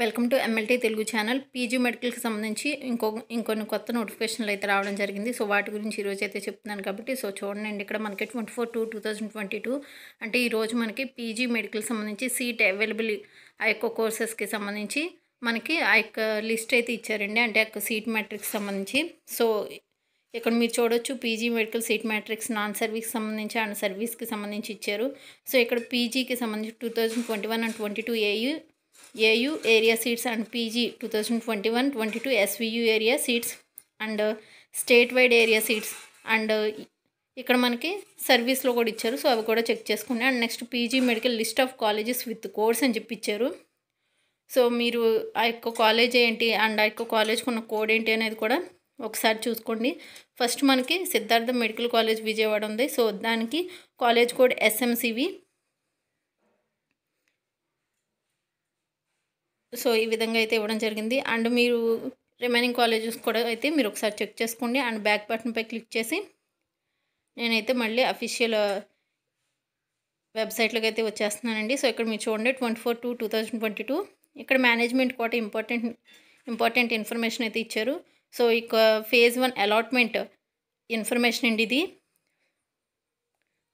Welcome to MLT Telugu channel. PG మెడికల్కి సంబంధించి ఇంకో ఇంకొన్ని కొత్త నోటిఫికేషన్లు అయితే రావడం జరిగింది. సో వాటి గురించి ఈరోజు అయితే చెప్తున్నాను కాబట్టి సో చూడండి ఇక్కడ మనకి twenty four two two thousand twenty two అంటే ఈరోజు మనకి పీజీ మెడికల్ సంబంధించి సీట్ అవైలబుల్ ఆ యొక్క కోర్సెస్కి సంబంధించి మనకి ఆ యొక్క లిస్ట్ అయితే ఇచ్చారండి. అంటే ఆ యొక్క సీట్ మ్యాట్రిక్స్ సంబంధించి. సో ఇక్కడ మీరు చూడొచ్చు PG medical seat matrix non సర్వీస్కి సంబంధించి అండ్ సర్వీస్కి సంబంధించి ఇచ్చారు. సో ఇక్కడ పీజీకి సంబంధించి two thousand twenty one and twenty two AU AU area seats and PG two thousand twenty one twenty two SVU area seats and state wide area seats and ఇక్కడ మనకి సర్వీస్లో కూడా ఇచ్చారు. సో అవి కూడా చెక్ చేసుకోండి and next PG medical list of colleges with course అని చెప్పి ఇచ్చారు సో మీరు ఆ యొక్క కాలేజ్ ఏంటి అండ్ ఆ యొక్క కాలేజ్కి ఉన్న కోడ్ ఏంటి అనేది కూడా ఒకసారి చూసుకోండి. ఫస్ట్ మనకి సిద్ధార్థ మెడికల్ కాలేజ్ విజయవాడ ఉంది. సో దానికి కాలేజ్ కోడ్ ఎస్ఎంసివి సో ఈ విధంగా అయితే ఇవ్వడం జరిగింది. అండ్ మీరు రిమైనింగ్ కాలేజెస్ కూడా అయితే మీరు ఒకసారి చెక్ చేసుకోండి. అండ్ బ్యాక్ బటన్పై క్లిక్ చేసి నేనైతే మళ్ళీ అఫీషియల్ వెబ్సైట్లోకి అయితే వచ్చేస్తున్నానండి. సో ఇక్కడ మీరు చూడండి twenty four two two thousand twenty two. ఇక్కడ మేనేజ్మెంట్ కూడా ఇంపార్టెంట్ ఇంపార్టెంట్ ఇన్ఫర్మేషన్ అయితే ఇచ్చారు. సో ఇక ఫేజ్ వన్ అలాట్మెంట్ ఇన్ఫర్మేషన్ అండి ఇది.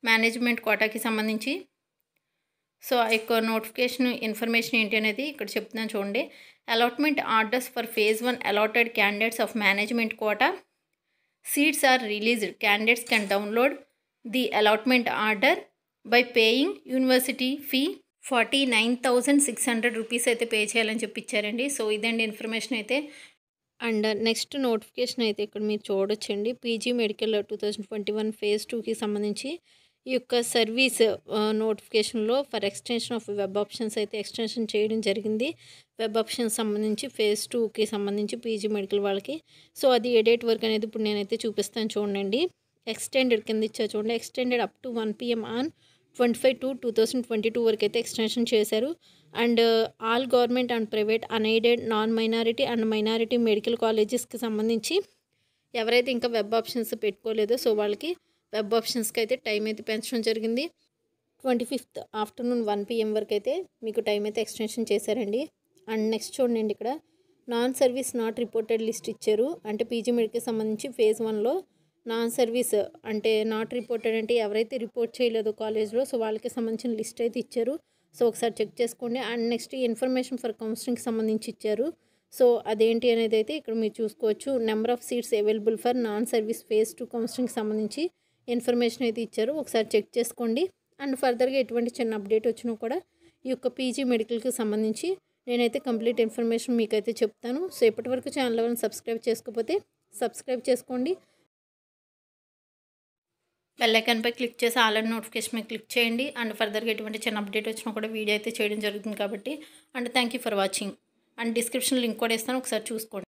మేనేజ్మెంట్ కోటాకి సంబంధించి. సో ఆ యొక్క నోటిఫికేషన్ ఇన్ఫర్మేషన్ ఏంటి అనేది ఇక్కడ చెప్తున్నాను చూడండి. Allotment orders for phase one allotted candidates of management quota seats are released candidates can download the allotment order by paying university fee forty nine thousand six hundred rupees అయితే pay చేయాలని చెప్పి ఇచ్చారండి so ఇదండి information అయితే. And next notification అయితే ఇక్కడ మీరు చూడొచ్చండి. PG medical two thousand twenty one phase టూకి సంబంధించి ఈ యొక్క సర్వీస్ నోటిఫికేషన్లో for extension of web options అయితే ఎక్స్టెన్షన్ చేయడం జరిగింది. వెబ్ ఆప్షన్స్ సంబంధించి ఫేజ్ టూకి సంబంధించి పీజీ మెడికల్ వాళ్ళకి. సో అది ఏ డేట్ వరకు అనేది ఇప్పుడు నేనైతే చూపిస్తాను చూడండి ఎక్స్టెండెడ్ కింద ఇచ్చా చూడండి. Extended up to one PM on twenty five two two thousand twenty two వరకు అయితే ఎక్స్టెన్షన్ చేశారు. And all government and private unaided non minority and minority medical కాలేజెస్కి సంబంధించి ఎవరైతే ఇంకా వెబ్ ఆప్షన్స్ పెట్టుకోలేదో సో వాళ్ళకి వెబ్ ఆప్షన్స్కి అయితే టైం అయితే పెంచడం జరిగింది. Twenty fifth afternoon one PM వరకు అయితే మీకు టైం అయితే ఎక్స్టెన్షన్ చేశారండి. అండ్ నెక్స్ట్ చూడండి ఇక్కడ. Non service not reported list ఇచ్చారు. అంటే పీజీ మెడికల్ సంబంధించి ఫేజ్ వన్లో నాన్ సర్వీస్ అంటే నాట్ రిపోర్టెడ్ అంటే ఎవరైతే రిపోర్ట్ చేయలేదో కాలేజ్లో సో వాళ్ళకి సంబంధించిన లిస్ట్ అయితే ఇచ్చారు. సో ఒకసారి చెక్ చేసుకోండి. అండ్ నెక్స్ట్ ఇన్ఫర్మేషన్ ఫర్ కౌన్సిలింగ్కి సంబంధించి ఇచ్చారు. సో అదేంటి అనేది అయితే ఇక్కడ మీరు చూసుకోవచ్చు. Number of seats available for non service phase two కౌన్సిలింగ్కి సంబంధించి ఇన్ఫర్మేషన్ అయితే ఇచ్చారు. ఒకసారి చెక్ చేసుకోండి. అండ్ ఫర్దర్గా ఎటువంటి చిన్న అప్డేట్ వచ్చినా కూడా ఈ యొక్క పీజీ మెడికల్కి సంబంధించి నేనైతే కంప్లీట్ ఇన్ఫర్మేషన్ మీకైతే చెప్తాను. సో ఇప్పటివరకు ఛానల్ ఎవరైనా సబ్స్క్రైబ్ చేసుకోకపోతే సబ్స్క్రైబ్ చేసుకోండి. బెల్లైకన్పై క్లిక్ చేసి ఆల్రెడీ నోటిఫికేషన్ మీద క్లిక్ చేయండి. అండ్ ఫర్దర్గా ఎటువంటి చిన్న అప్డేట్ వచ్చినా కూడా వీడియో అయితే చేయడం జరుగుతుంది కాబట్టి. And thank you for watching. And description link కూడా ఇస్తాను. ఒకసారి చూసుకోండి.